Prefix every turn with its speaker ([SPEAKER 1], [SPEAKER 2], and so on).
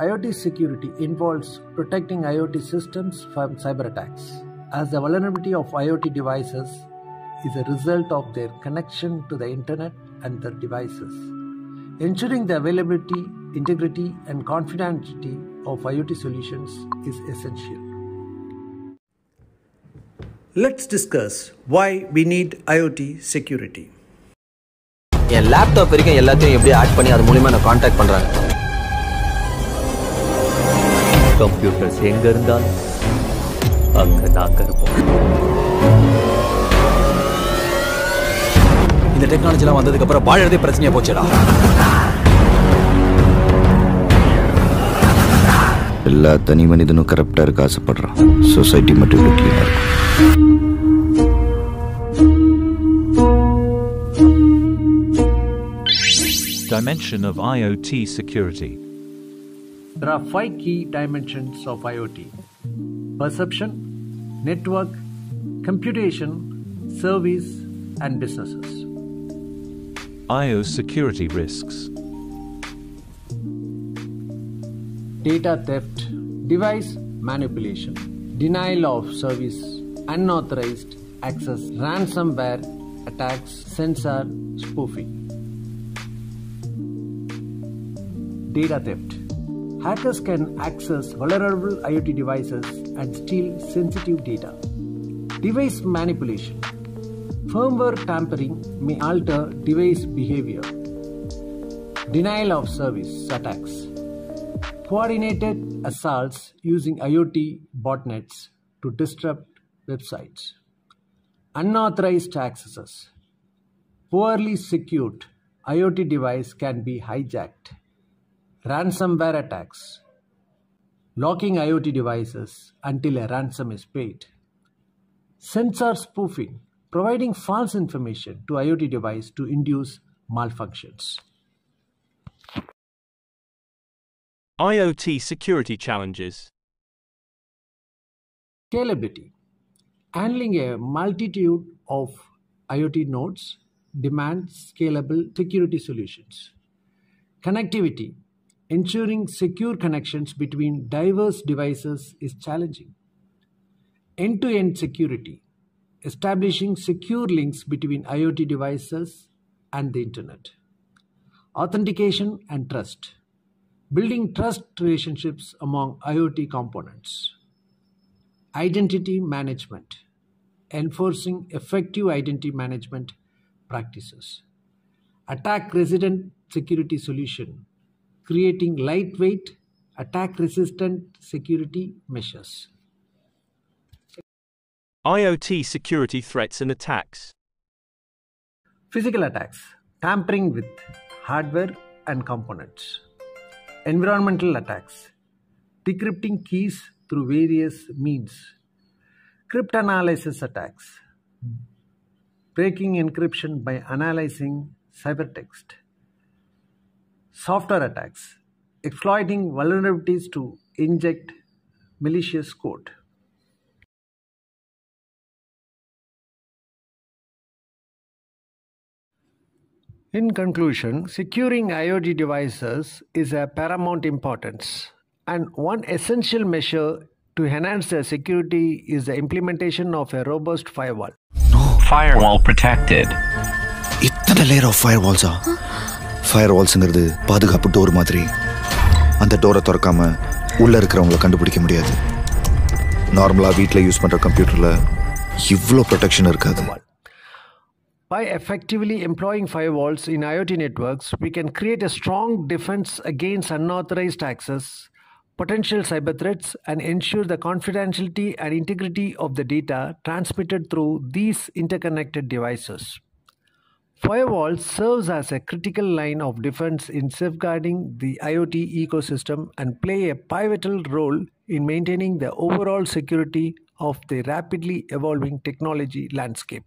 [SPEAKER 1] IoT security involves protecting IoT systems from cyber attacks, as the vulnerability of IoT devices is a result of their connection to the internet and their devices. Ensuring the availability, integrity, and confidentiality of IoT solutions is essential. Let's discuss why we need IoT security.
[SPEAKER 2] என் laptop வரைக்கும் எல்லாத்தையும் எப்படி add பண்ணி அது மூலியமா நான் contact பண்றாங்க
[SPEAKER 3] computers எங்க இருந்தாலும் அங்க நாங்க இருப்போம்
[SPEAKER 4] இந்த டெக்னாலஜிலாம் வந்ததுக்கு அப்புறம் வாழறதே பிரச்சனையா போச்சுடா.
[SPEAKER 5] எல்லா தனி மனிதனும் கரெக்டாக இருக்க ஆசைப்படுறான். சொசைட்டி மட்டும் ஆ இருக்கும்.
[SPEAKER 6] Dimension of IoT security.
[SPEAKER 1] There are five key dimensions of IoT perception, network, computation, service, and businesses.
[SPEAKER 6] IO security risks.
[SPEAKER 1] Data theft, device manipulation, denial of service, unauthorized access, ransomware attacks, sensor spoofing. Data theft. Hackers can access vulnerable IoT devices and steal sensitive data. Device manipulation. Firmware tampering may alter device behavior. Denial of service attacks. Coordinated assaults using IoT botnets to disrupt websites. Unauthorized accesses. Poorly secured IoT device can be hijacked. Ransomware attacks. Locking IoT devices until a ransom is paid. Sensor spoofing. Providing false information to IoT device to induce malfunctions.
[SPEAKER 7] IoT security challenges.
[SPEAKER 1] Scalability. Handling a multitude of IoT nodes demands scalable security solutions. Connectivity. Ensuring secure connections between diverse devices is challenging. End to end security. Establishing secure links between IoT devices and the internet. Authentication and trust. Building trust relationships among IoT components. Identity management. Enforcing effective identity management practices. Attack resistant security solution. Creating lightweight, attack resistant security measures.
[SPEAKER 7] IoT security threats and attacks.
[SPEAKER 1] Physical attacks, tampering with hardware and components. Environmental attacks, decrypting keys through various means. Cryptanalysis attacks, breaking encryption by analyzing ciphertext software attacks, exploiting vulnerabilities to inject malicious code. In conclusion, securing IoT devices is of paramount importance, and one essential measure to enhance their security is the implementation of a robust firewall.
[SPEAKER 8] Firewall protected.
[SPEAKER 5] It's a layer of firewalls. Huh? Fire வால்ஸுங்கிறது பாதுகாப்பு door மாதிரி அந்த டோரை திறக்காம உள்ள இருக்கிறவங்கள கண்டுபிடிக்க முடியாது நார்மலாக வீட்டில் யூஸ் பண்ணுற கம்ப்யூட்டரில் இவ்வளோ ப்ரொடெக்ஷன் இருக்காது
[SPEAKER 1] By effectively employing firewalls in IoT networks, we can create a strong defense against unauthorized access, potential cyber threats, and ensure the confidentiality and integrity of the data transmitted through these interconnected devices. Firewall serves as a critical line of defense in safeguarding the IoT ecosystem and play a pivotal role in maintaining the overall security of the rapidly evolving technology landscape.